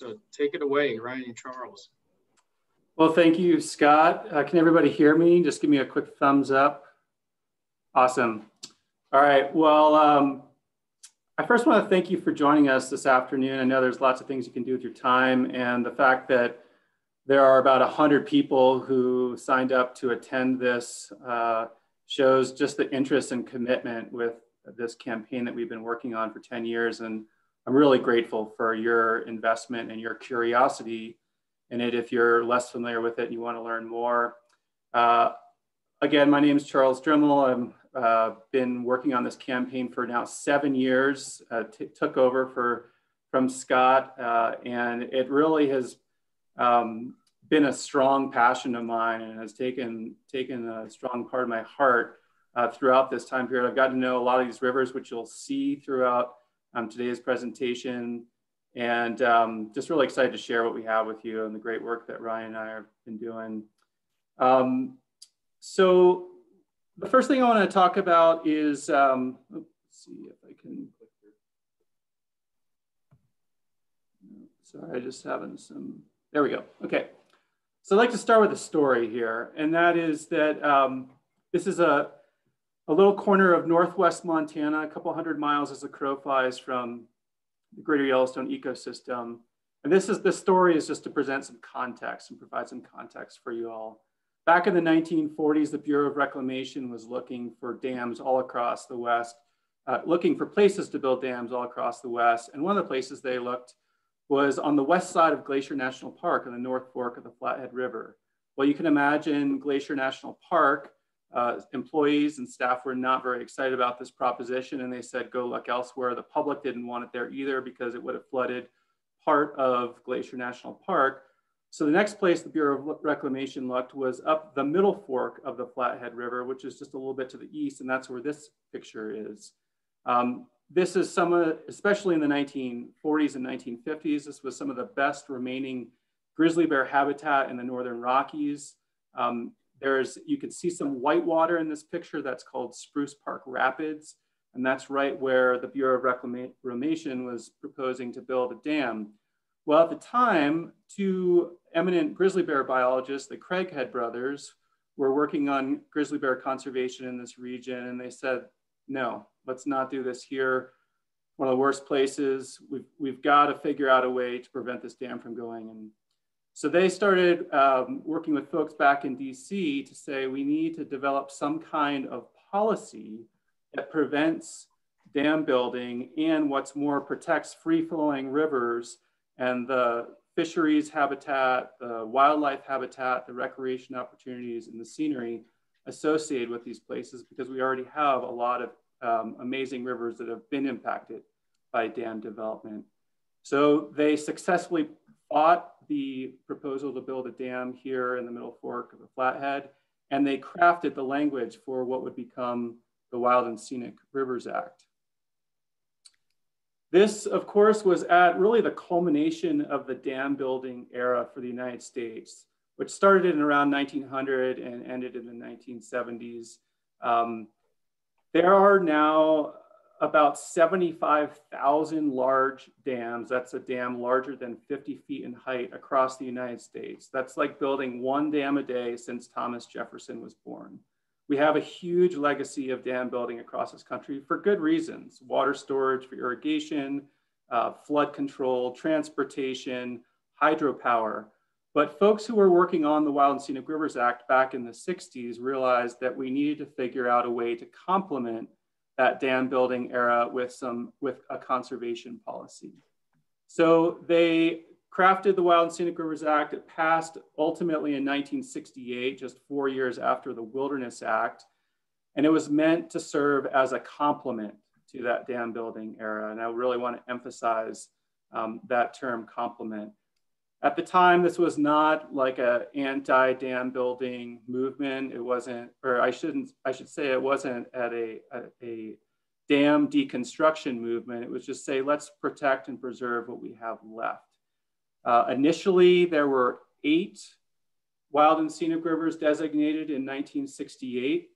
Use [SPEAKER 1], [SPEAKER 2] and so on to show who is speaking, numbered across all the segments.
[SPEAKER 1] So take it away, Ryan and Charles.
[SPEAKER 2] Well, thank you, Scott. Uh, can everybody hear me? Just give me a quick thumbs up. Awesome. All right. Well, um, I first want to thank you for joining us this afternoon. I know there's lots of things you can do with your time, and the fact that there are about 100 people who signed up to attend this uh, shows just the interest and commitment with this campaign that we've been working on for 10 years. And I'm really grateful for your investment and your curiosity in it if you're less familiar with it and you want to learn more. Uh, again, my name is Charles Drimal. I've uh, been working on this campaign for now seven years, uh, took over for from Scott, uh, and it really has um, been a strong passion of mine and has taken, taken a strong part of my heart uh, throughout this time period. I've gotten to know a lot of these rivers, which you'll see throughout um, today's presentation and um, just really excited to share what we have with you and the great work that Ryan and I have been doing. Um, so the first thing I want to talk about is, um, let's see if I can. Click here. Sorry, I just having some, there we go. Okay. So I'd like to start with a story here, and that is that um, this is a, a little corner of Northwest Montana, a couple hundred miles as the crow flies from the greater Yellowstone ecosystem. And this is this story is just to present some context and provide some context for you all. Back in the 1940s, the Bureau of Reclamation was looking for dams all across the West, uh, looking for places to build dams all across the West. And one of the places they looked was on the west side of Glacier National Park on the North Fork of the Flathead River. Well, you can imagine Glacier National Park uh, employees and staff were not very excited about this proposition and they said go look elsewhere. The public didn't want it there either because it would have flooded part of Glacier National Park. So the next place the Bureau of Reclamation looked was up the middle fork of the Flathead River, which is just a little bit to the east, and that's where this picture is. Um, this is some of, especially in the 1940s and 1950s, this was some of the best remaining grizzly bear habitat in the Northern Rockies. Um, there's, you can see some white water in this picture that's called Spruce Park Rapids. And that's right where the Bureau of Reclamation was proposing to build a dam. Well, at the time, two eminent grizzly bear biologists, the Craighead brothers, were working on grizzly bear conservation in this region. And they said, no, let's not do this here. One of the worst places. We've, we've got to figure out a way to prevent this dam from going. And so they started um, working with folks back in DC to say we need to develop some kind of policy that prevents dam building and what's more protects free flowing rivers and the fisheries habitat, the wildlife habitat, the recreation opportunities and the scenery associated with these places because we already have a lot of um, amazing rivers that have been impacted by dam development. So they successfully fought the proposal to build a dam here in the middle fork of the Flathead, and they crafted the language for what would become the Wild and Scenic Rivers Act. This, of course, was at really the culmination of the dam building era for the United States, which started in around 1900 and ended in the 1970s. Um, there are now about 75,000 large dams. That's a dam larger than 50 feet in height across the United States. That's like building one dam a day since Thomas Jefferson was born. We have a huge legacy of dam building across this country for good reasons. Water storage for irrigation, uh, flood control, transportation, hydropower. But folks who were working on the Wild and Scenic Rivers Act back in the 60s realized that we needed to figure out a way to complement that dam building era with some with a conservation policy. So they crafted the Wild and Scenic Rivers Act. It passed ultimately in 1968, just four years after the Wilderness Act. And it was meant to serve as a complement to that dam building era. And I really want to emphasize um, that term complement. At the time, this was not like a anti-dam building movement. It wasn't, or I shouldn't, I should say it wasn't at a, a, a dam deconstruction movement. It was just say, let's protect and preserve what we have left. Uh, initially, there were eight wild and scenic rivers designated in 1968.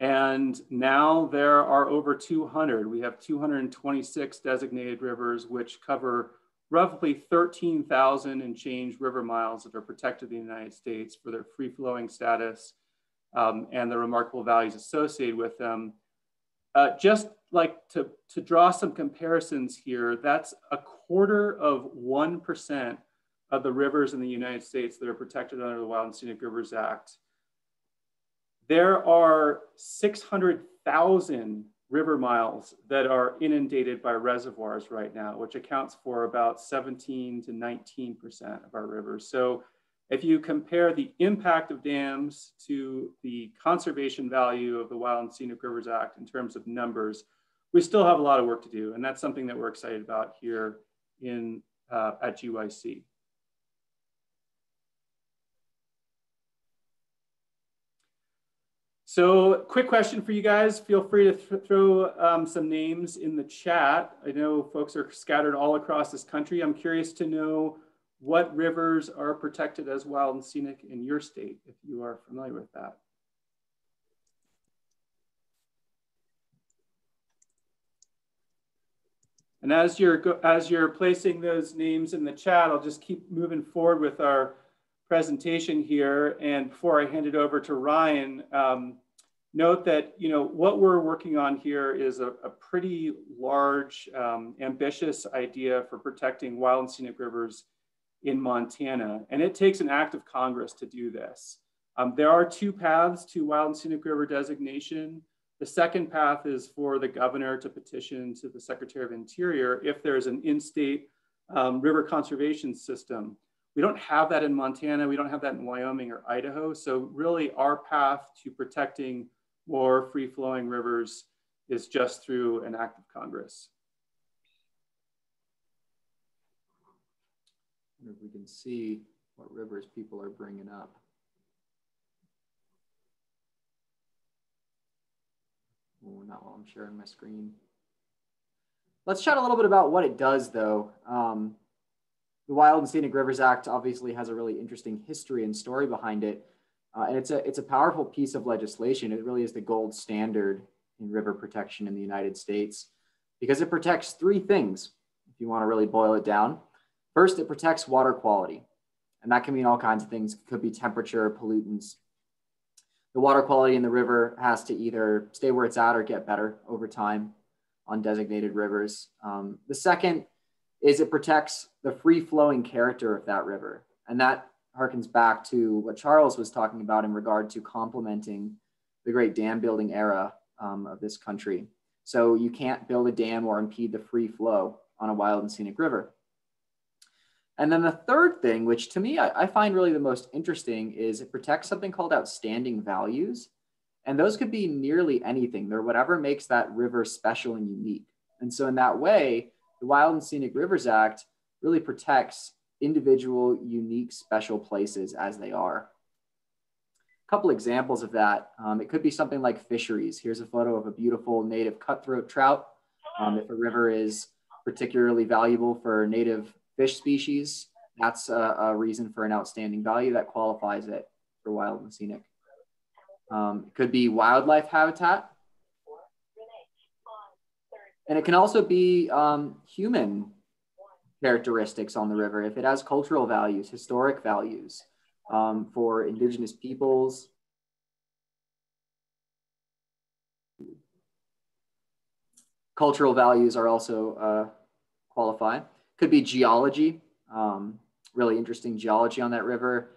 [SPEAKER 2] And now there are over 200. We have 226 designated rivers, which cover roughly 13,000 and change river miles that are protected in the United States for their free flowing status um, and the remarkable values associated with them. Uh, just like to, to draw some comparisons here, that's a quarter of 1% of the rivers in the United States that are protected under the Wild and Scenic Rivers Act. There are 600,000 river miles that are inundated by reservoirs right now, which accounts for about 17 to 19% of our rivers. So if you compare the impact of dams to the conservation value of the Wild and Scenic Rivers Act in terms of numbers, we still have a lot of work to do. And that's something that we're excited about here in, uh, at GYC. So quick question for you guys. Feel free to th throw um, some names in the chat. I know folks are scattered all across this country. I'm curious to know what rivers are protected as wild and scenic in your state, if you are familiar with that. And as you're, as you're placing those names in the chat, I'll just keep moving forward with our presentation here. And before I hand it over to Ryan, um, note that you know what we're working on here is a, a pretty large, um, ambitious idea for protecting wild and scenic rivers in Montana. And it takes an act of Congress to do this. Um, there are two paths to wild and scenic river designation. The second path is for the governor to petition to the Secretary of Interior if there's an in-state um, river conservation system. We don't have that in Montana. We don't have that in Wyoming or Idaho. So really our path to protecting more free flowing rivers is just through an act of Congress.
[SPEAKER 3] if we can see what rivers people are bringing up. Oh, not while I'm sharing my screen. Let's chat a little bit about what it does though. Um, the Wild and Scenic Rivers Act obviously has a really interesting history and story behind it. Uh, and it's a, it's a powerful piece of legislation. It really is the gold standard in river protection in the United States because it protects three things, if you want to really boil it down. First, it protects water quality. And that can mean all kinds of things. It could be temperature, pollutants. The water quality in the river has to either stay where it's at or get better over time on designated rivers. Um, the second is it protects the free flowing character of that river. And that harkens back to what Charles was talking about in regard to complementing the great dam building era um, of this country. So you can't build a dam or impede the free flow on a wild and scenic river. And then the third thing, which to me I, I find really the most interesting, is it protects something called outstanding values. And those could be nearly anything. They're whatever makes that river special and unique. And so in that way, the Wild and Scenic Rivers Act really protects individual, unique, special places as they are. A couple examples of that. Um, it could be something like fisheries. Here's a photo of a beautiful native cutthroat trout. Um, if a river is particularly valuable for native fish species, that's a, a, reason for an outstanding value that qualifies it for wild and scenic. Um, it could be wildlife habitat. And it can also be um, human characteristics on the river, if it has cultural values, historic values um, for indigenous peoples. Cultural values are also uh, qualify. Could be geology, um, really interesting geology on that river.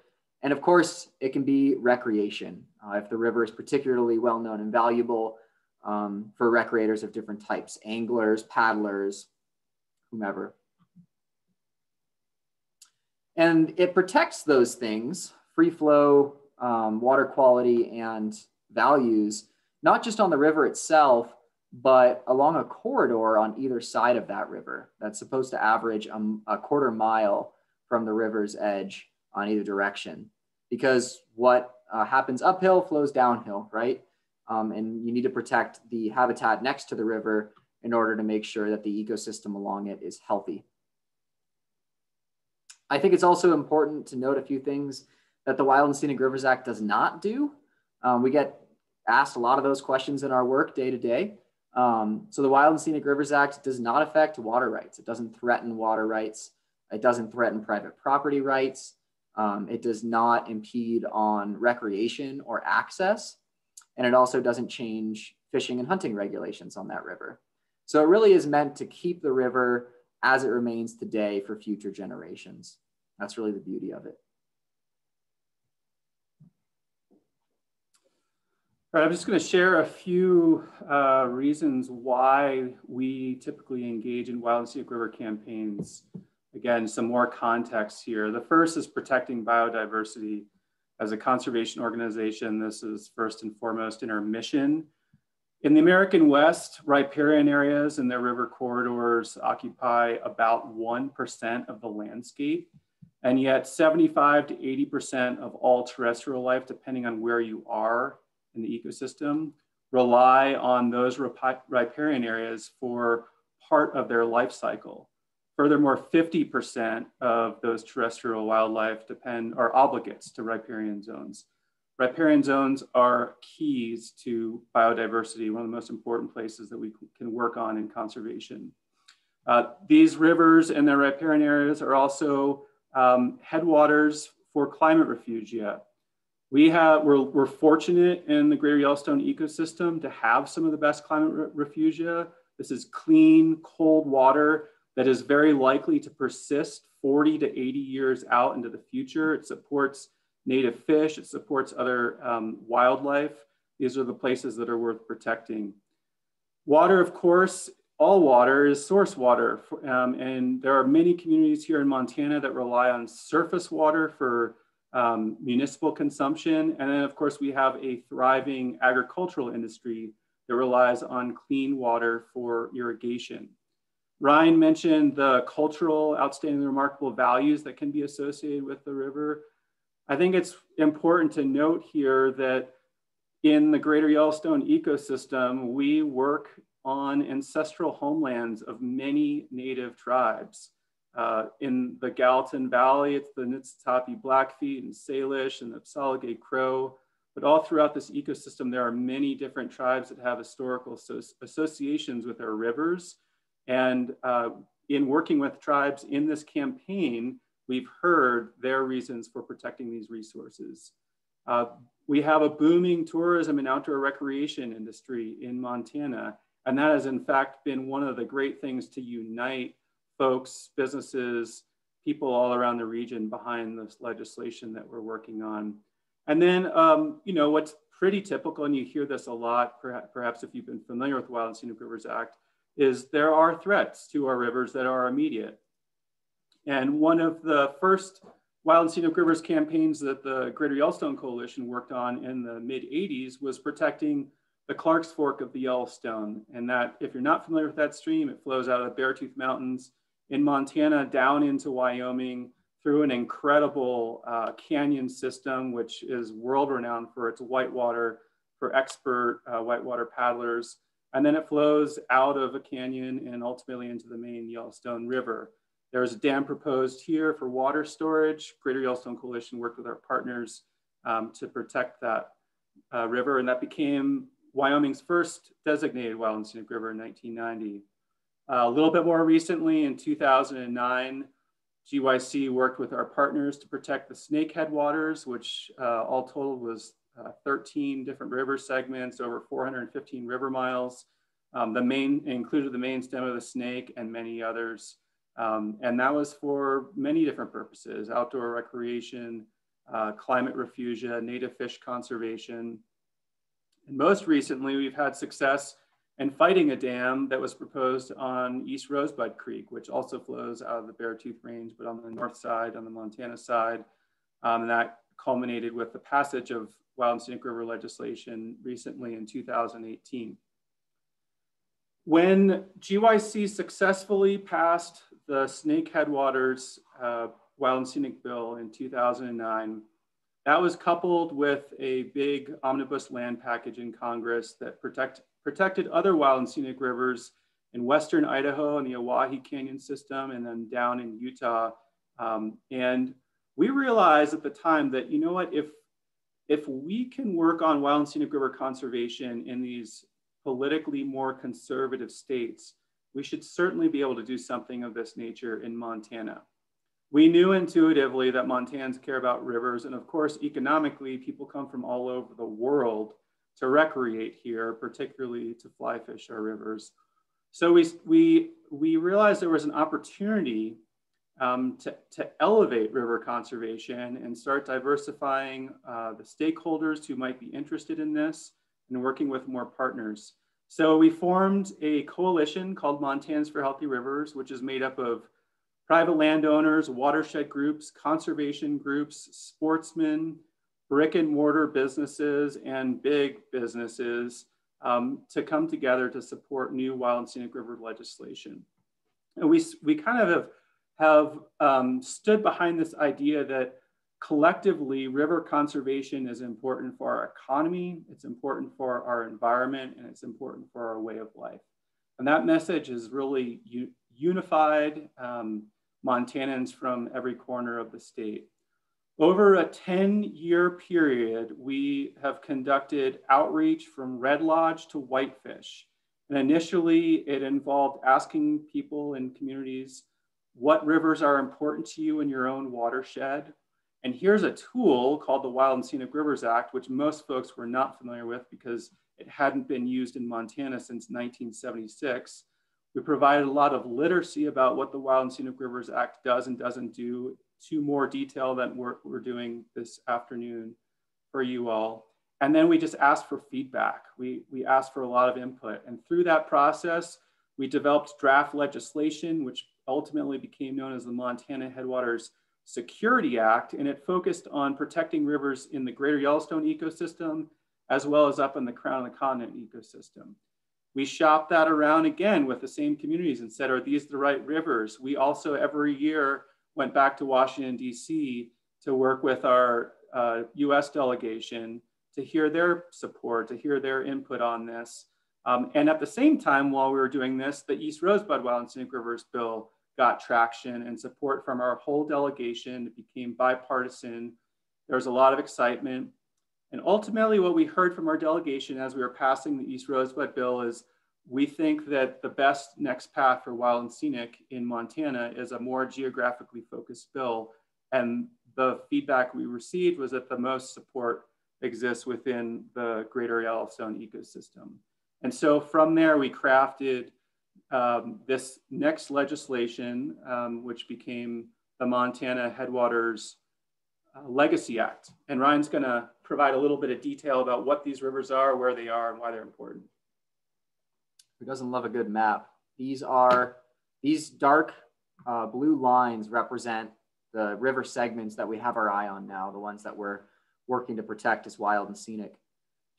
[SPEAKER 3] And of course, it can be recreation. Uh, if the river is particularly well known and valuable um, for recreators of different types, anglers, paddlers, whomever. And it protects those things, free flow, um, water quality, and values, not just on the river itself, but along a corridor on either side of that river that's supposed to average a, a quarter mile from the river's edge on either direction. Because what uh, happens uphill flows downhill, right? Um, and you need to protect the habitat next to the river in order to make sure that the ecosystem along it is healthy. I think it's also important to note a few things that the Wild and Scenic Rivers Act does not do. Um, we get asked a lot of those questions in our work day to day. Um, so the Wild and Scenic Rivers Act does not affect water rights. It doesn't threaten water rights. It doesn't threaten private property rights. Um, it does not impede on recreation or access. And it also doesn't change fishing and hunting regulations on that river. So it really is meant to keep the river as it remains today for future generations. That's really the beauty of it.
[SPEAKER 2] All right, I'm just going to share a few uh, reasons why we typically engage in wild and scenic river campaigns. Again, some more context here. The first is protecting biodiversity. As a conservation organization, this is first and foremost in our mission. In the American West, riparian areas and their river corridors occupy about 1% of the landscape. And yet 75 to 80% of all terrestrial life, depending on where you are in the ecosystem, rely on those riparian areas for part of their life cycle. Furthermore, 50% of those terrestrial wildlife depend are obligates to riparian zones. Riparian zones are keys to biodiversity, one of the most important places that we can work on in conservation. Uh, these rivers and their riparian areas are also um, headwaters for climate refugia. We have, we're, we're fortunate in the Greater Yellowstone ecosystem to have some of the best climate re refugia. This is clean, cold water that is very likely to persist 40 to 80 years out into the future. It supports native fish, it supports other um, wildlife. These are the places that are worth protecting. Water, of course, all water is source water. Um, and there are many communities here in Montana that rely on surface water for um, municipal consumption. And then of course we have a thriving agricultural industry that relies on clean water for irrigation. Ryan mentioned the cultural, outstanding, remarkable values that can be associated with the river. I think it's important to note here that in the greater Yellowstone ecosystem, we work on ancestral homelands of many native tribes. Uh, in the Gallatin Valley, it's the Niitsitapi Blackfeet and Salish and the Apsáalooke Crow. But all throughout this ecosystem, there are many different tribes that have historical associations with our rivers. And uh, in working with tribes in this campaign, we've heard their reasons for protecting these resources. Uh, we have a booming tourism and outdoor recreation industry in Montana, and that has in fact been one of the great things to unite folks, businesses, people all around the region behind this legislation that we're working on. And then, um, you know, what's pretty typical, and you hear this a lot, perhaps if you've been familiar with the Wild and Scenic Rivers Act, is there are threats to our rivers that are immediate. And one of the first Wild and Scenic Rivers campaigns that the Greater Yellowstone Coalition worked on in the mid 80s was protecting the Clark's Fork of the Yellowstone. And that, if you're not familiar with that stream, it flows out of the Beartooth Mountains in Montana down into Wyoming through an incredible uh, canyon system, which is world renowned for its whitewater, for expert uh, whitewater paddlers. And then it flows out of a canyon and ultimately into the main Yellowstone River. There's a dam proposed here for water storage. Greater Yellowstone Coalition worked with our partners um, to protect that uh, river, and that became Wyoming's first designated wild and scenic river in 1990. Uh, a little bit more recently, in 2009, GYC worked with our partners to protect the snake headwaters, which uh, all told was uh, 13 different river segments, over 415 river miles. Um, the main included the main stem of the snake and many others. Um, and that was for many different purposes, outdoor recreation, uh, climate refugia, native fish conservation. And most recently, we've had success in fighting a dam that was proposed on East Rosebud Creek, which also flows out of the Beartooth Range, but on the north side, on the Montana side. Um, and that culminated with the passage of Wild and Scenic River legislation recently in 2018. When GYC successfully passed the Snake Headwaters uh, Wild and Scenic Bill in 2009. That was coupled with a big omnibus land package in Congress that protect, protected other wild and scenic rivers in Western Idaho and the Owyhee Canyon system, and then down in Utah. Um, and we realized at the time that, you know what, if, if we can work on wild and scenic river conservation in these politically more conservative states, we should certainly be able to do something of this nature in Montana. we knew intuitively that Montanans care about rivers. And of course, economically, people come from all over the world to recreate here, particularly to fly fish our rivers. So we, we, we realized there was an opportunity um, to, to elevate river conservation and start diversifying uh, the stakeholders who might be interested in this and working with more partners. So we formed a coalition called Montanans for Healthy Rivers, which is made up of private landowners, watershed groups, conservation groups, sportsmen, brick and mortar businesses, and big businesses um, to come together to support new wild and scenic river legislation. And we, we kind of have, have um, stood behind this idea that collectively river conservation is important for our economy, it's important for our environment, and it's important for our way of life. And that message is really unified um, Montanans from every corner of the state. Over a 10 year period, we have conducted outreach from Red Lodge to Whitefish. And initially, it involved asking people in communities what rivers are important to you in your own watershed. And here's a tool called the Wild and Scenic Rivers Act, which most folks were not familiar with because it hadn't been used in Montana since 1976. We provided a lot of literacy about what the Wild and Scenic Rivers Act does and doesn't do to more detail than we're, we're doing this afternoon for you all. And then we just asked for feedback. We, we asked for a lot of input. And through that process, we developed draft legislation, which ultimately became known as the Montana Headwaters Security Act. And it focused on protecting rivers in the greater Yellowstone ecosystem, as well as up in the Crown of the Continent ecosystem. We shopped that around again with the same communities and said, are these the right rivers? We also every year went back to Washington, DC to work with our uh, US delegation to hear their support, to hear their input on this. Um, and at the same time, while we were doing this, the East Rosebud Wild and Scenic Rivers Bill got traction and support from our whole delegation. It became bipartisan. There was a lot of excitement. And ultimately, what we heard from our delegation as we were passing the East Rosebud bill is we think that the best next path for wild and scenic in Montana is a more geographically focused bill. And the feedback we received was that the most support exists within the greater Yellowstone ecosystem. And so from there, we crafted um, this next legislation, um, which became the Montana Headwaters uh, Legacy Act. And Ryan's gonna provide a little bit of detail about what these rivers are, where they are, and why they're important.
[SPEAKER 3] Who doesn't love a good map? These are, these dark uh, blue lines represent the river segments that we have our eye on now, the ones that we're working to protect as wild and scenic.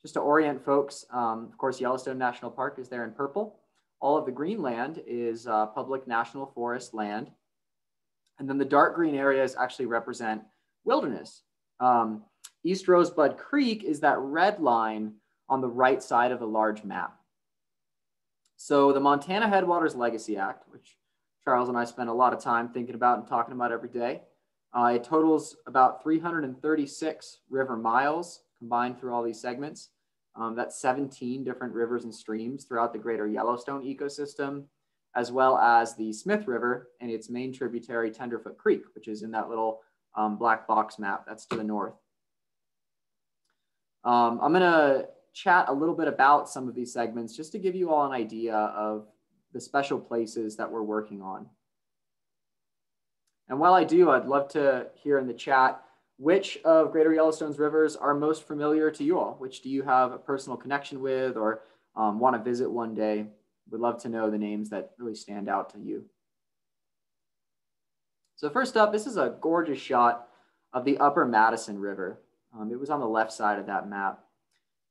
[SPEAKER 3] Just to orient folks, um, of course, Yellowstone National Park is there in purple. All of the green land is uh, public national forest land. And then the dark green areas actually represent wilderness. Um, East Rosebud Creek is that red line on the right side of the large map. So the Montana Headwaters Legacy Act, which Charles and I spend a lot of time thinking about and talking about every day, uh, it totals about 336 river miles combined through all these segments. Um, that's 17 different rivers and streams throughout the greater Yellowstone ecosystem, as well as the Smith River and its main tributary, Tenderfoot Creek, which is in that little um, black box map that's to the north. Um, I'm gonna chat a little bit about some of these segments just to give you all an idea of the special places that we're working on. And while I do, I'd love to hear in the chat which of Greater Yellowstone's rivers are most familiar to you all? Which do you have a personal connection with or um, want to visit one day? Would love to know the names that really stand out to you. So first up, this is a gorgeous shot of the upper Madison River. Um, it was on the left side of that map.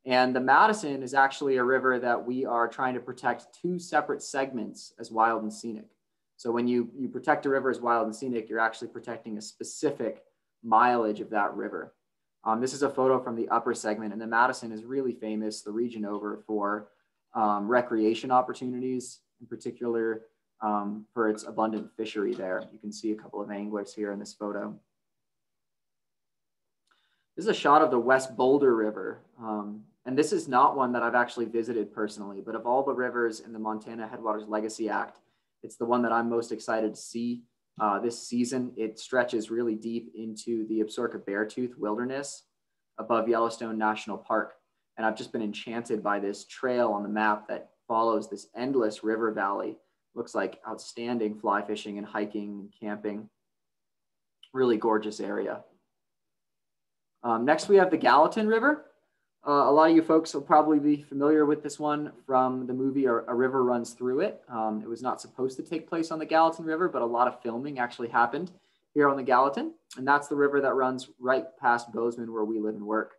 [SPEAKER 3] And the Madison is actually a river that we are trying to protect two separate segments as wild and scenic. So when you, you protect a river as wild and scenic, you're actually protecting a specific mileage of that river. Um, this is a photo from the upper segment and the Madison is really famous the region over for um, recreation opportunities, in particular um, for its abundant fishery there. You can see a couple of anglers here in this photo. This is a shot of the West Boulder River. Um, and this is not one that I've actually visited personally, but of all the rivers in the Montana Headwaters Legacy Act, it's the one that I'm most excited to see. Uh, this season. It stretches really deep into the Absaroka Beartooth Wilderness above Yellowstone National Park. And I've just been enchanted by this trail on the map that follows this endless river valley. Looks like outstanding fly fishing and hiking and camping. Really gorgeous area. Um, next, we have the Gallatin River. Uh, a lot of you folks will probably be familiar with this one from the movie A, River Runs Through It. Um, it was not supposed to take place on the Gallatin River, but a lot of filming actually happened here on the Gallatin. And that's the river that runs right past Bozeman where we live and work.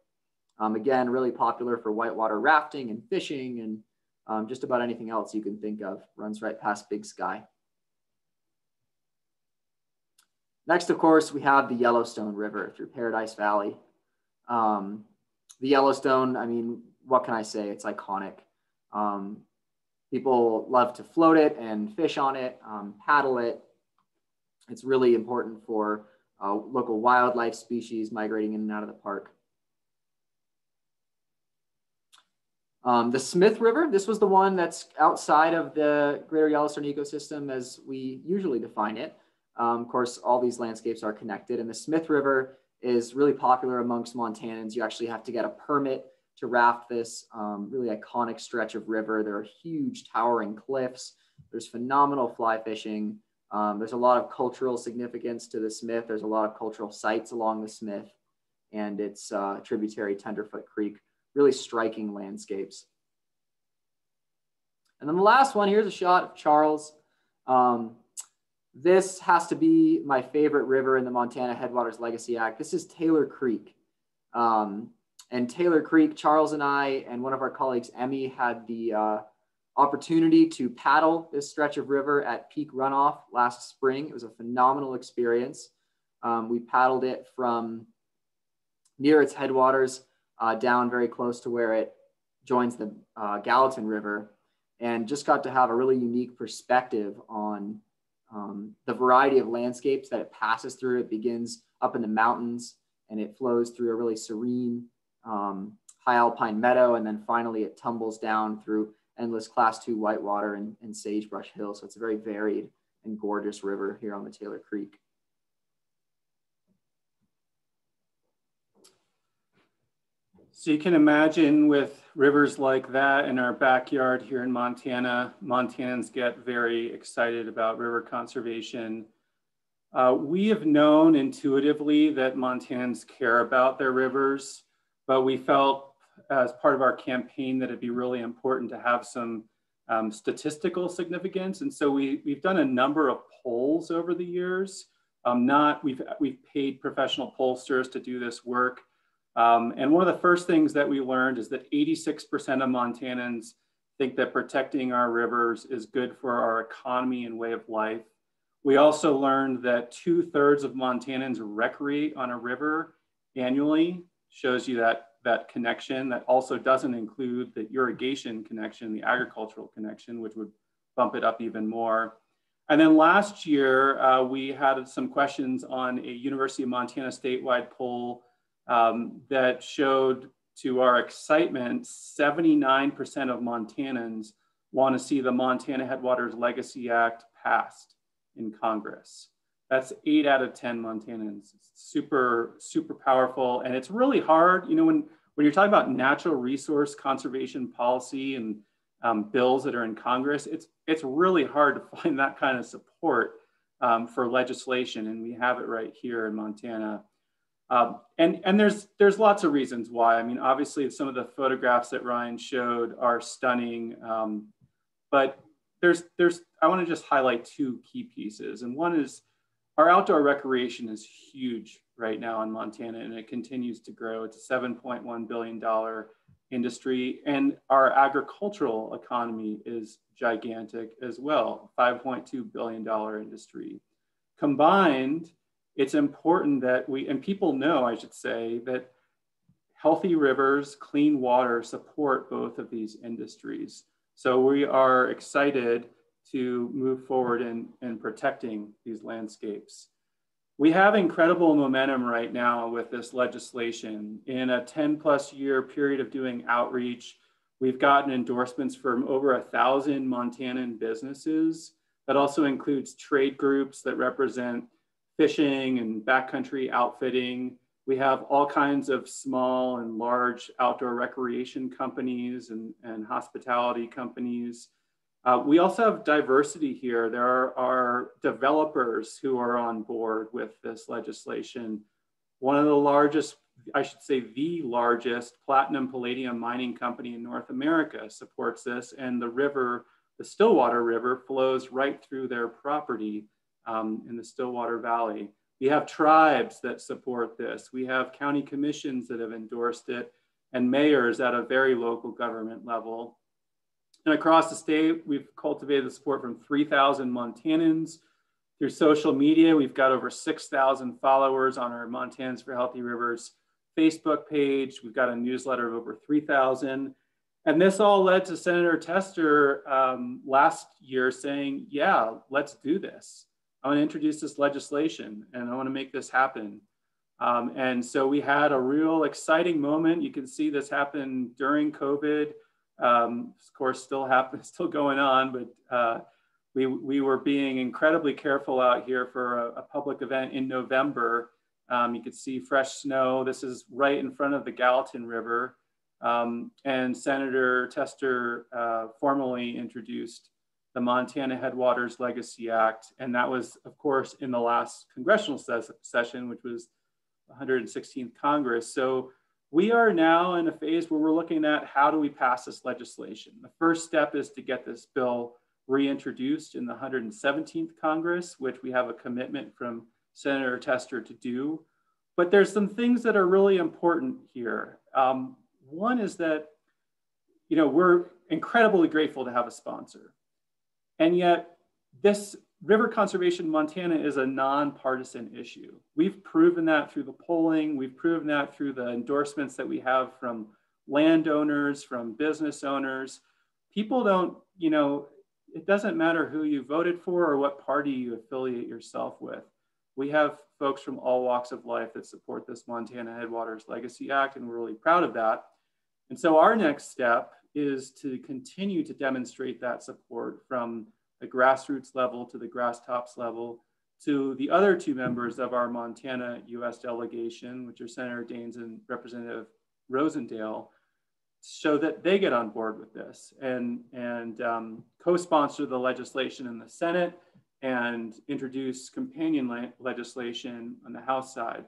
[SPEAKER 3] Um, again, really popular for whitewater rafting and fishing and um, just about anything else you can think of. Runs right past Big Sky. Next, of course, we have the Yellowstone River through Paradise Valley. Um, the Yellowstone, I mean, what can I say? It's iconic. Um, people love to float it and fish on it, um, paddle it. It's really important for uh, local wildlife species migrating in and out of the park. Um, the Smith River, this was the one that's outside of the greater Yellowstone ecosystem as we usually define it. Um, of course, all these landscapes are connected and the Smith River is really popular amongst Montanans. You actually have to get a permit to raft this um, really iconic stretch of river. There are huge towering cliffs. There's phenomenal fly fishing. Um, there's a lot of cultural significance to the Smith. There's a lot of cultural sites along the Smith and its uh, tributary Tenderfoot Creek really striking landscapes. And then the last one, here's a shot of Charles. Um, this has to be my favorite river in the Montana Headwaters Legacy Act. This is Taylor Creek. Um, and Taylor Creek, Charles and I and one of our colleagues, Emmy, had the uh, opportunity to paddle this stretch of river at peak runoff last spring. It was a phenomenal experience. Um, we paddled it from near its headwaters uh, down very close to where it joins the uh, Gallatin River and just got to have a really unique perspective on um, the variety of landscapes that it passes through. It begins up in the mountains and it flows through a really serene um, high alpine meadow. And then finally it tumbles down through endless class two whitewater and, and sagebrush hill. So it's a very varied and gorgeous river here on the Taylor Creek.
[SPEAKER 2] So you can imagine with rivers like that in our backyard here in Montana, Montanans get very excited about river conservation. Uh, we have known intuitively that Montanans care about their rivers, but we felt as part of our campaign that it'd be really important to have some um, statistical significance. And so we, we've done a number of polls over the years. Um, not, we've, we've paid professional pollsters to do this work. Um, and one of the first things that we learned is that 86% of Montanans think that protecting our rivers is good for our economy and way of life. We also learned that two thirds of Montanans recreate on a river annually, shows you that, that connection. That also doesn't include the irrigation connection, the agricultural connection, which would bump it up even more. And then last year, uh, we had some questions on a University of Montana statewide poll um, that showed to our excitement 79% of Montanans want to see the Montana Headwaters Legacy Act passed in Congress. That's eight out of 10 Montanans. It's super, super powerful. And it's really hard, you know, when, when you're talking about natural resource conservation policy and um, bills that are in Congress, it's, it's really hard to find that kind of support um, for legislation. And we have it right here in Montana. Um, and and there's there's lots of reasons why. I mean, obviously, some of the photographs that Ryan showed are stunning, um, but there's there's I want to just highlight two key pieces. And one is our outdoor recreation is huge right now in Montana, and it continues to grow. It's a 7.1 billion dollar industry, and our agricultural economy is gigantic as well, 5.2 billion dollar industry. Combined it's important that we, and people know, I should say, that healthy rivers, clean water support both of these industries. So we are excited to move forward in, in protecting these landscapes. We have incredible momentum right now with this legislation. In a 10 plus year period of doing outreach, we've gotten endorsements from over a thousand Montanan businesses That also includes trade groups that represent fishing and backcountry outfitting. We have all kinds of small and large outdoor recreation companies and, and hospitality companies. Uh, we also have diversity here. There are, are, developers who are on board with this legislation. One of the largest, I should say the largest platinum palladium mining company in North America supports this and the river, the Stillwater River flows right through their property um, in the Stillwater Valley. We have tribes that support this. We have county commissions that have endorsed it and mayors at a very local government level. And across the state, we've cultivated the support from 3,000 Montanans. Through social media, we've got over 6,000 followers on our Montanans for Healthy Rivers Facebook page. We've got a newsletter of over 3,000. And this all led to Senator Tester um, last year saying, yeah, let's do this. I want to introduce this legislation and I want to make this happen. Um, and so we had a real exciting moment. You can see this happen during COVID. Um, of course, still happen, still going on, but uh, we, we were being incredibly careful out here for a, a public event in November. Um, you could see fresh snow. This is right in front of the Gallatin River. Um, and Senator Tester uh, formally introduced the Montana Headwaters Legacy Act. And that was, of course, in the last congressional ses session, which was 116th Congress. So we are now in a phase where we're looking at how do we pass this legislation. The first step is to get this bill reintroduced in the 117th Congress, which we have a commitment from Senator Tester to do. But there's some things that are really important here. Um, one is that, you know, we're incredibly grateful to have a sponsor. And yet this river conservation Montana is a nonpartisan issue. We've proven that through the polling. We've proven that through the endorsements that we have from landowners, from business owners. People don't, you know, it doesn't matter who you voted for or what party you affiliate yourself with. We have folks from all walks of life that support this Montana Headwaters Legacy Act, and we're really proud of that. And so our next step is to continue to demonstrate that support from the grassroots level to the grass tops level to the other two members of our Montana US delegation, which are Senator Daines and Representative Rosendale, so that they get on board with this and, and um, co-sponsor the legislation in the Senate and introduce companion le legislation on the House side.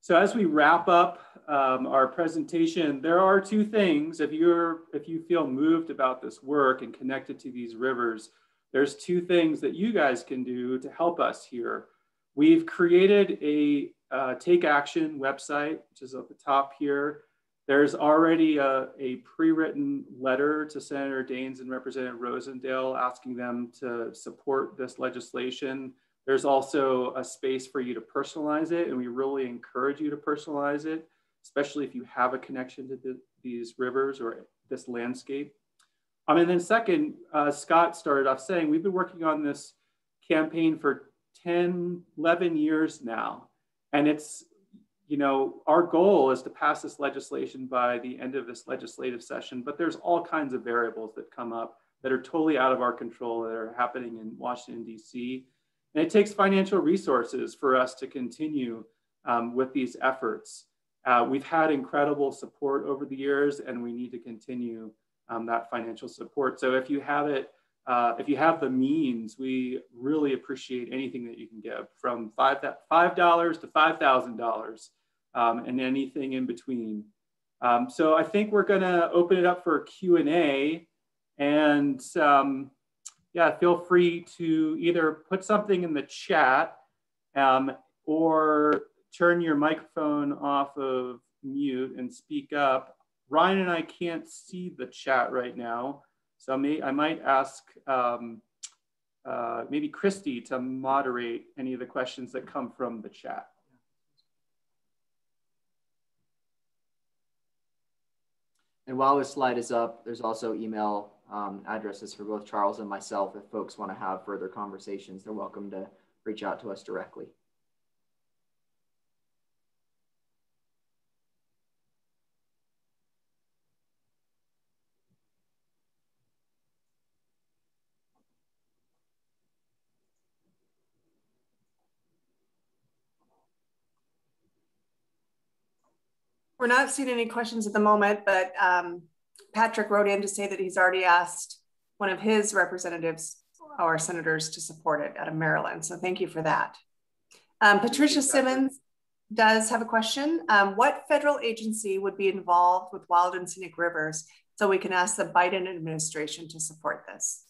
[SPEAKER 2] So as we wrap up um, our presentation, there are two things. If you're, if you feel moved about this work and connected to these rivers, there's two things that you guys can do to help us here. We've created a uh, Take Action website, which is at the top here. There's already a, a pre-written letter to Senator Daines and Representative Rosendale asking them to support this legislation. There's also a space for you to personalize it, and we really encourage you to personalize it, especially if you have a connection to the, these rivers or this landscape. Um, and then second, uh, Scott started off saying, we've been working on this campaign for 10, 11 years now. And it's, you know, our goal is to pass this legislation by the end of this legislative session, but there's all kinds of variables that come up that are totally out of our control that are happening in Washington, DC. And it takes financial resources for us to continue um, with these efforts. Uh, we've had incredible support over the years and we need to continue um, that financial support. So if you have it, uh, if you have the means, we really appreciate anything that you can give from five $5 to $5,000 um, and anything in between. Um, so I think we're gonna open it up for Q&A and um, yeah, feel free to either put something in the chat um, or turn your microphone off of mute and speak up. Ryan and I can't see the chat right now. So I, may, I might ask um, uh, maybe Christy to moderate any of the questions that come from the chat.
[SPEAKER 3] And while this slide is up, there's also email um, addresses for both Charles and myself. If folks want to have further conversations, they're welcome to reach out to us directly.
[SPEAKER 4] We're not seeing any questions at the moment, but um, Patrick wrote in to say that he's already asked one of his representatives, our senators, to support it out of Maryland. So thank you for that. Um, Patricia Simmons does have a question. Um, what federal agency would be involved with wild and scenic rivers so we can ask the Biden administration to support this?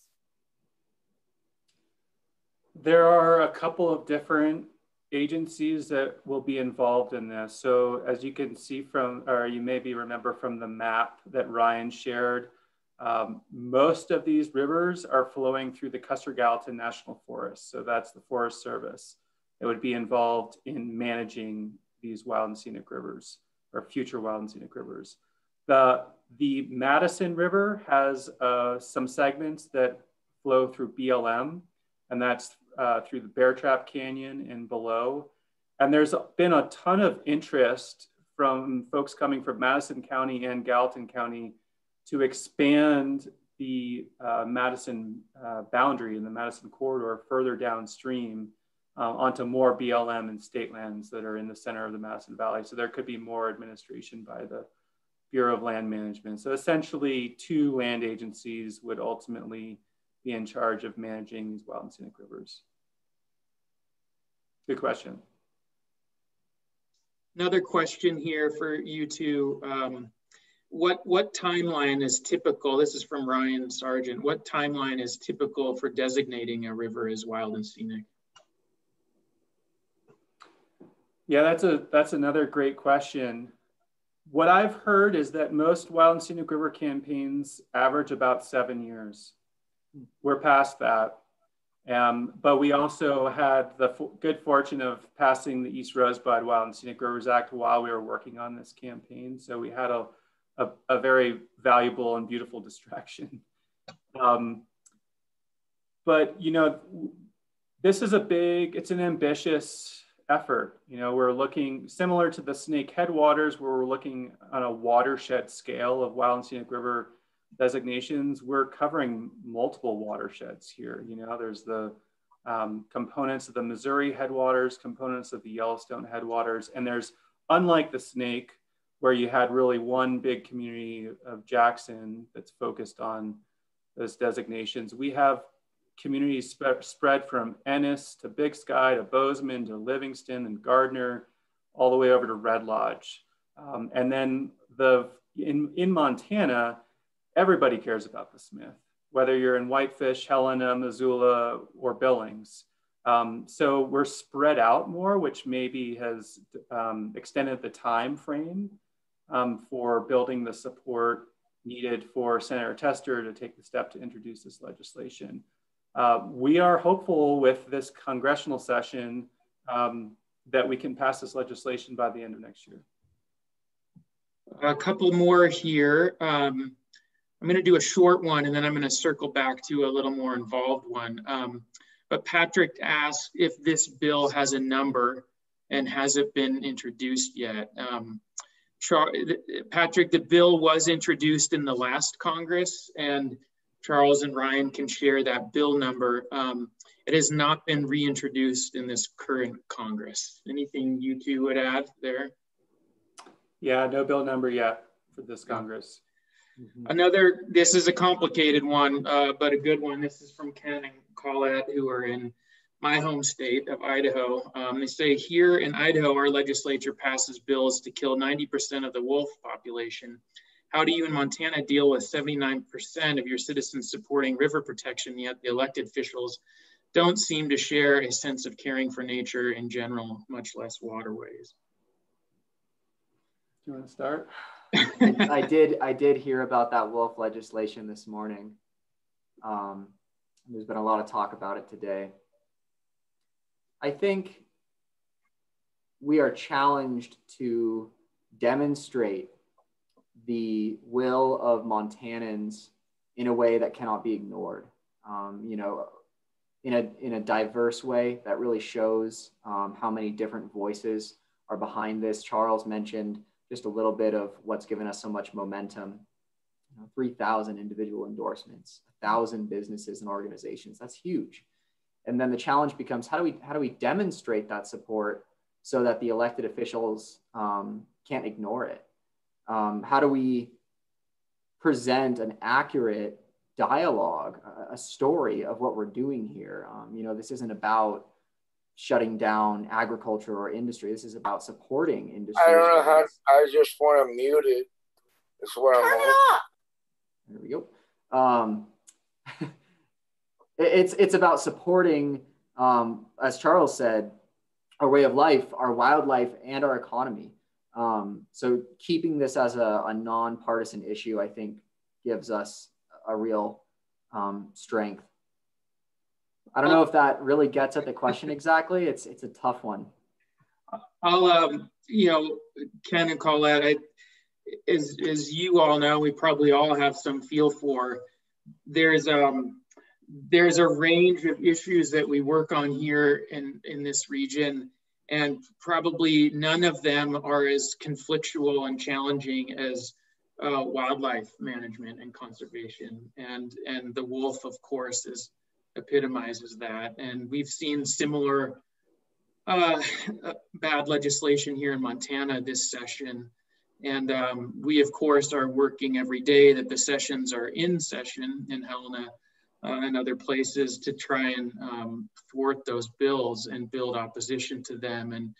[SPEAKER 2] There are a couple of different agencies that will be involved in this. So as you can see from, or you maybe remember from the map that Ryan shared, um, most of these rivers are flowing through the Custer Gallatin National Forest. So that's the Forest Service that would be involved in managing these wild and scenic rivers or future wild and scenic rivers. The, the Madison River has uh, some segments that flow through BLM, and that's uh, through the Bear Trap Canyon and below. And there's been a ton of interest from folks coming from Madison County and Gallatin County to expand the uh, Madison uh, boundary and the Madison corridor further downstream uh, onto more BLM and state lands that are in the center of the Madison Valley. So there could be more administration by the Bureau of Land Management. So essentially two land agencies would ultimately be in charge of managing these wild and scenic rivers. Good question.
[SPEAKER 1] Another question here for you two. Um, what what timeline is typical? This is from Ryan Sargent. What timeline is typical for designating a river as wild and scenic?
[SPEAKER 2] Yeah, that's a that's another great question. What I've heard is that most wild and scenic river campaigns average about seven years. We're past that. Um, but we also had the good fortune of passing the East Rosebud Wild and Scenic Rivers Act while we were working on this campaign. So we had a, a, a very valuable and beautiful distraction. Um, but, you know, this is a big, it's an ambitious effort. You know, we're looking similar to the Snake Headwaters, where we're looking on a watershed scale of Wild and Scenic River designations, we're covering multiple watersheds here. You know, there's the um, components of the Missouri headwaters, components of the Yellowstone headwaters, and there's, unlike the Snake, where you had really one big community of Jackson that's focused on those designations, we have communities sp spread from Ennis to Big Sky to Bozeman to Livingston and Gardiner, all the way over to Red Lodge. Um, and then the in, in Montana, everybody cares about the Smith, whether you're in Whitefish, Helena, Missoula, or Billings. Um, so we're spread out more, which maybe has um, extended the time frame um, for building the support needed for Senator Tester to take the step to introduce this legislation. Uh, we are hopeful with this congressional session um, that we can pass this legislation by the end of next year.
[SPEAKER 1] A couple more here. Um, I'm going to do a short one and then I'm going to circle back to a little more involved one. Um, but Patrick asked if this bill has a number and has it been introduced yet. Um, Patrick, the bill was introduced in the last Congress and Charles and Ryan can share that bill number. Um, it has not been reintroduced in this current Congress. Anything you two would add there?
[SPEAKER 2] Yeah, no bill number yet for this Congress.
[SPEAKER 1] Mm-hmm. Another, this is a complicated one, uh, but a good one. This is from Ken and Colette, who are in my home state of Idaho. Um, they say here in Idaho, our legislature passes bills to kill 90% of the wolf population. How do you in Montana deal with 79% of your citizens supporting river protection, yet the elected officials don't seem to share a sense of caring for nature in general, much less waterways?
[SPEAKER 2] Do you want to start?
[SPEAKER 3] I did I did hear about that wolf legislation this morning. Um, there's been a lot of talk about it today. I think we are challenged to demonstrate the will of Montanans in a way that cannot be ignored. Um, you know, in a in a diverse way that really shows um, how many different voices are behind this. Charles mentioned just a little bit of what's given us so much momentum. You know, 3,000 individual endorsements, 1,000 businesses and organizations. That's huge. And then the challenge becomes how do we how do we demonstrate that support so that the elected officials um, can't ignore it? Um, how do we present an accurate dialogue, a, story of what we're doing here? Um, you know, this isn't about shutting down agriculture or industry. This is about supporting industry.
[SPEAKER 5] I don't know how. I just want to mute it. That's what Turn I'm. Turn it off.
[SPEAKER 3] There we go. Um, it's it's about supporting, um, as Charles said, our way of life, our wildlife, and our economy. Um, so keeping this as a, a nonpartisan issue, I think, gives us a real um, strength. I don't know if that really gets at the question exactly. It's it's a tough one.
[SPEAKER 1] I'll um, you know, Ken and Colette, I, as as you all know, we probably all have some feel for. There's um there's a range of issues that we work on here in in this region and probably none of them are as conflictual and challenging as uh, wildlife management and conservation. And, and the wolf, of course, is epitomizes that. And we've seen similar uh, bad legislation here in Montana this session. And um, we, of course, are working every day that the sessions are in session in Helena uh, and other places to try and um, thwart those bills and build opposition to them and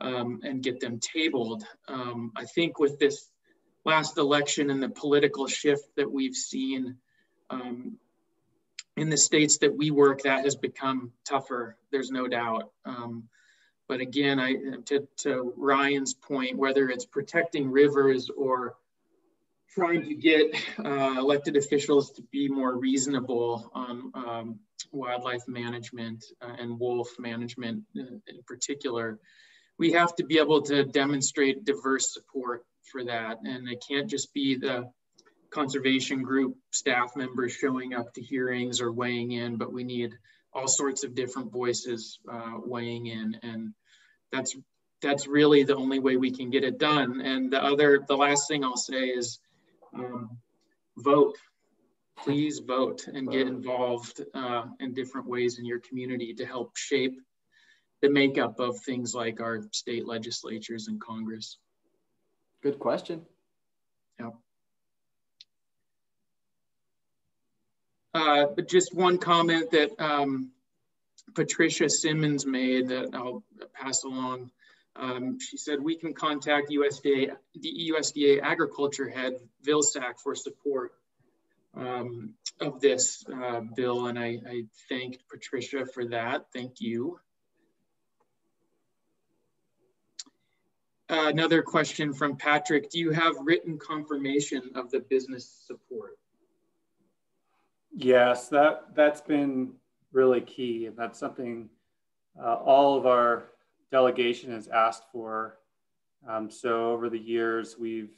[SPEAKER 1] um, and get them tabled. Um, I think with this last election and the political shift that we've seen um, in the states that we work, that has become tougher. There's no doubt. Um, but again, I to, to Ryan's point, whether it's protecting rivers or trying to get uh, elected officials to be more reasonable on um, wildlife management uh, and wolf management in, in, particular. We have to be able to demonstrate diverse support for that. And it can't just be the conservation group staff members showing up to hearings or weighing in, but we need all sorts of different voices uh, weighing in. And that's that's really the only way we can get it done. And the other, the last thing I'll say is um, vote. Please vote and get involved uh, in different ways in your community to help shape the makeup of things like our state legislatures and Congress.
[SPEAKER 3] Good question.
[SPEAKER 1] Yeah. Uh, but just one comment that um, Patricia Simmons made that I'll pass along. Um, she said we can contact USDA, the USDA agriculture head, Vilsack, for support um, of this uh, bill. And I, I thanked Patricia for that. Thank you. Uh, another question from Patrick. Do you have written confirmation of the business support?
[SPEAKER 2] Yes, that, that's been really key. And that's something uh, all of our delegation has asked for. Um, so over the years, we've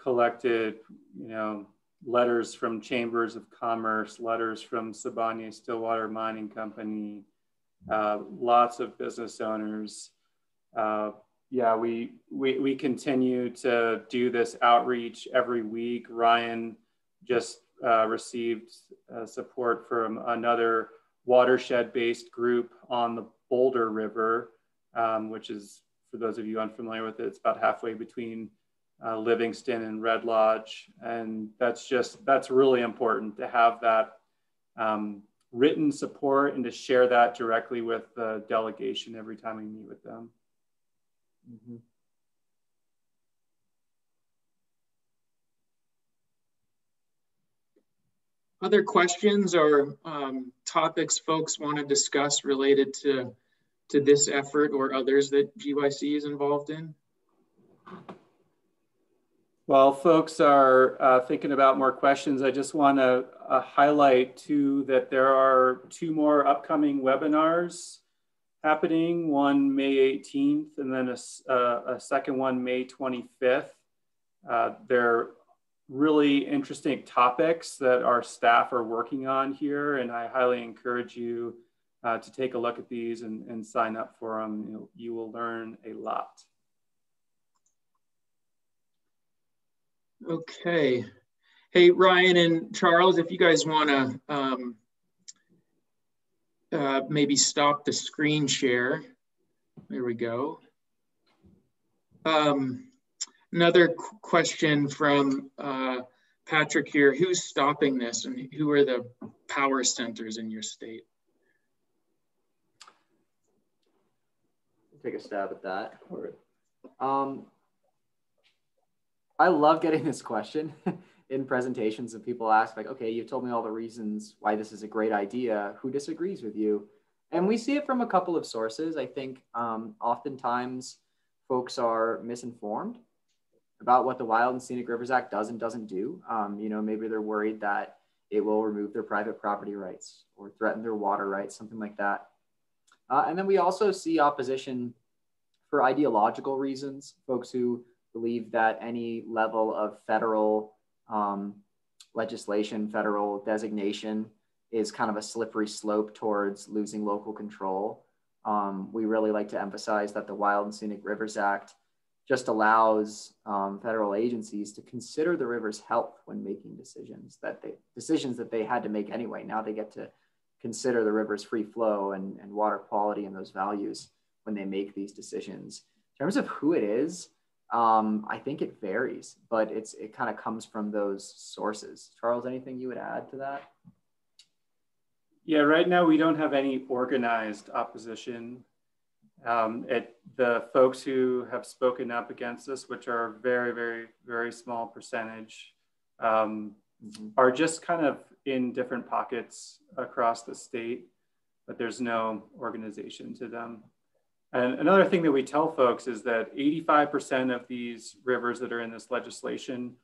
[SPEAKER 2] collected, you know, letters from chambers of commerce, letters from Sibanye Stillwater Mining Company, uh, lots of business owners. Uh, yeah, we, we, we continue to do this outreach every week. Ryan just uh, received uh, support from another watershed based group on the Boulder River um, which is, for those of you unfamiliar with it, it's about halfway between uh, Livingston and Red Lodge. And that's just, that's really important to have that um, written support and to share that directly with the delegation every time we meet with them. Mm -hmm.
[SPEAKER 1] Other questions or um, topics folks want to discuss related to to this effort or others that GYC is involved in?
[SPEAKER 2] While folks are uh, thinking about more questions, I just want to uh, highlight too that there are two more upcoming webinars happening, one May 18th and then a, uh, a second one May 25th. Uh, they're really interesting topics that our staff are working on here and I highly encourage you uh, to take a look at these and, and sign up for them. You, you will learn a lot.
[SPEAKER 1] Okay. Hey, Ryan and Charles, if you guys want to um, uh, maybe stop the screen share. There we go. Um, another question from uh, Patrick here. Who's stopping this and who are the power centers in your state?
[SPEAKER 3] Take a stab at that. Um, I love getting this question in presentations and people ask like, okay, you've told me all the reasons why this is a great idea. Who disagrees with you? And we see it from a couple of sources. I think um, oftentimes folks are misinformed about what the Wild and Scenic Rivers Act does and doesn't do. Um, you know, maybe they're worried that it will remove their private property rights or threaten their water rights, something like that. Uh, and then we also see opposition for ideological reasons, folks who believe that any level of federal um, legislation, federal designation is kind of a slippery slope towards losing local control. Um, we really like to emphasize that the Wild and Scenic Rivers Act just allows um, federal agencies to consider the river's health when making decisions that they decisions that they had to make anyway. Now they get to consider the river's free flow and, and water quality and those values when they make these decisions. In terms of who it is, um, I think it varies, but it's it kind of comes from those sources. Charles, anything you would add to that?
[SPEAKER 2] Yeah, right now we don't have any organized opposition um, it, the folks who have spoken up against this, which are very, very, very small percentage, um, mm-hmm. are just kind of in different pockets across the state, but there's no organization to them. And another thing that we tell folks is that 85% of these rivers that are in this legislation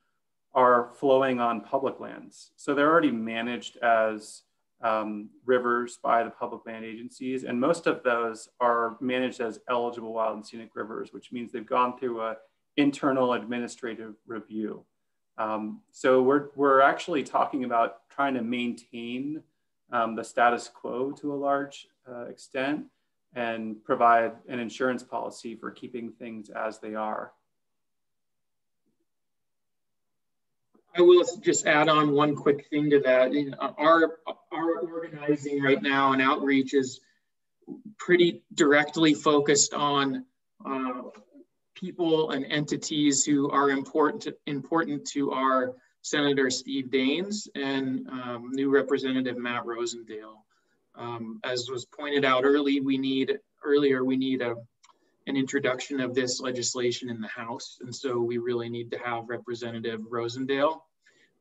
[SPEAKER 2] are flowing on public lands. So they're already managed as um, rivers by the public land agencies, and most of those are managed as eligible wild and scenic rivers, which means they've gone through a internal administrative review. Um, so we're, we're actually talking about trying to maintain um, the status quo to a large uh, extent and provide an insurance policy for keeping things as they are.
[SPEAKER 1] I will just add on one quick thing to that. Our, our organizing right now and outreach is pretty directly focused on uh, people and entities who are important to, important to our Senator Steve Daines and um, new Representative Matt Rosendale. Um, as was pointed out early, we need earlier we need a an introduction of this legislation in the House. And so we really need to have Representative Rosendale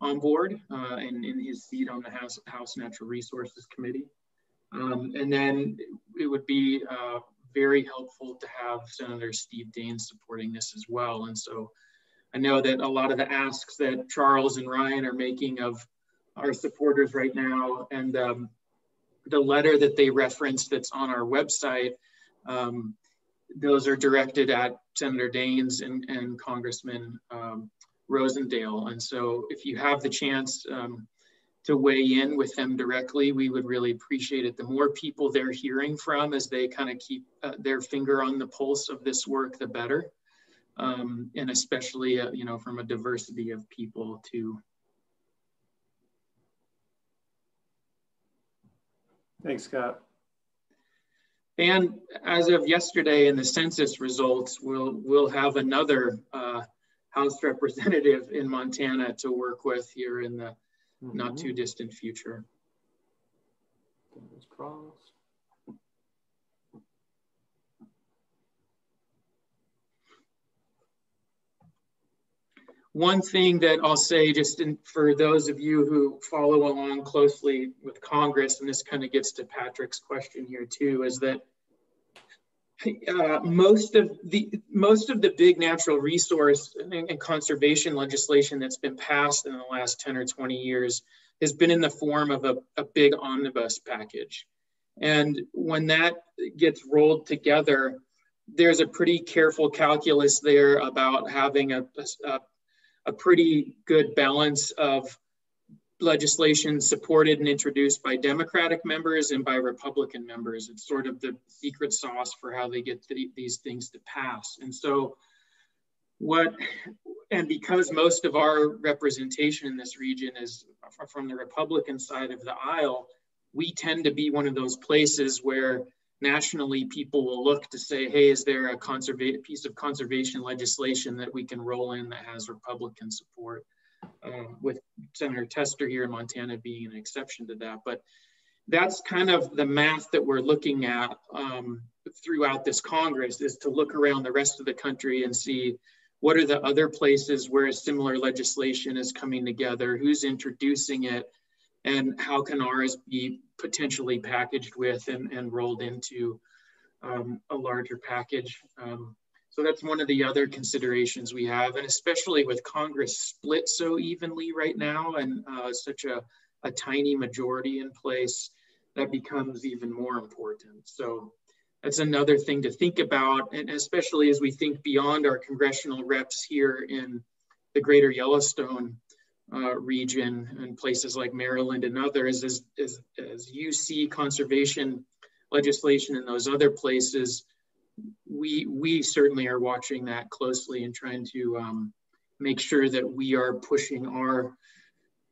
[SPEAKER 1] on board uh, and in his seat on the House, House Natural Resources Committee. Um, and then it would be uh, very helpful to have Senator Steve Daines supporting this as well. And so I know that a lot of the asks that Charles and Ryan are making of our supporters right now and um, the letter that they referenced that's on our website, um, those are directed at Senator Daines and, and Congressman um, Rosendale. And so if you have the chance um, to weigh in with them directly, we would really appreciate it. The more people they're hearing from as they kind of keep uh, their finger on the pulse of this work, the better. Um, and especially, uh, you know, from a diversity of people too.
[SPEAKER 2] Thanks, Scott.
[SPEAKER 1] And as of yesterday in the census results, we'll, we'll have another uh, House representative in Montana to work with here in the mm -hmm. not too distant future. Fingers crossed. One thing that I'll say just in, for those of you who follow along closely with Congress, and this kind of gets to Patrick's question here too, is that uh, most of the most of the big natural resource and, and, conservation legislation that's been passed in the last 10 or 20 years has been in the form of a, a big omnibus package. And when that gets rolled together, there's a pretty careful calculus there about having a, a, a pretty good balance of legislation supported and introduced by Democratic members and by Republican members. It's sort of the secret sauce for how they get these things to pass. And so what, and because most of our representation in this region is from the Republican side of the aisle, we tend to be one of those places where nationally people will look to say, hey, is there a piece of conservation legislation that we can roll in that has Republican support? Um, with Senator Tester here in Montana being an exception to that. But that's kind of the math that we're looking at um, throughout this Congress is to look around the rest of the country and see what are the other places where a similar legislation is coming together, who's introducing it, and how can ours be potentially packaged with and, and rolled into um, a larger package. Um, so that's one of the other considerations we have, and especially with Congress split so evenly right now and uh, such a, a tiny majority in place, that becomes even more important. So that's another thing to think about, and especially as we think beyond our congressional reps here in the greater Yellowstone uh, region and places like Maryland and others, as, as, as you see conservation legislation in those other places, we we certainly are watching that closely and trying to um, make sure that we are pushing our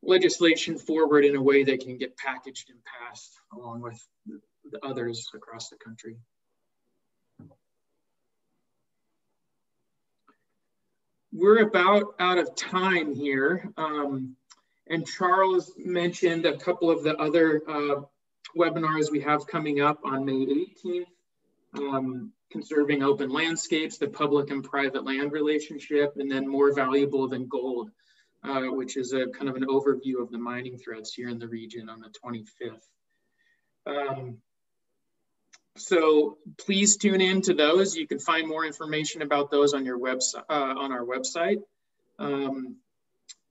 [SPEAKER 1] legislation forward in a way that can get packaged and passed along with the others across the country. We're about out of time here. Um, and Charles mentioned a couple of the other uh, webinars we have coming up on May 18th. Um, conserving open landscapes, the public and private land relationship, and then more valuable than gold, uh, which is a kind of an overview of the mining threats here in the region on the 25th. Um, so please tune in to those. You can find more information about those on your website, uh, on our website. Um,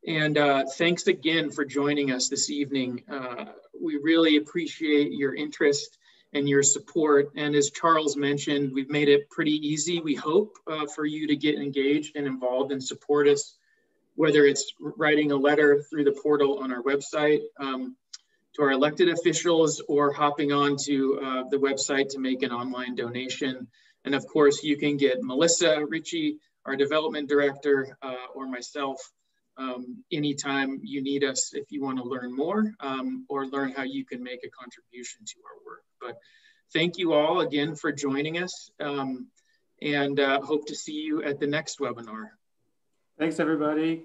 [SPEAKER 1] and uh, thanks again for joining us this evening. Uh, we really appreciate your interest and your support. And as Charles mentioned, we've made it pretty easy, we hope, uh, for you to get engaged and involved and support us, whether it's writing a letter through the portal on our website um, to our elected officials or hopping on to uh, the website to make an online donation. And of course, you can get Melissa Ritchie, our development director, uh, or myself um, anytime you need us if you want to learn more um, or learn how you can make a contribution to our work. But thank you all again for joining us um, and uh, hope to see you at the next webinar.
[SPEAKER 2] Thanks, everybody.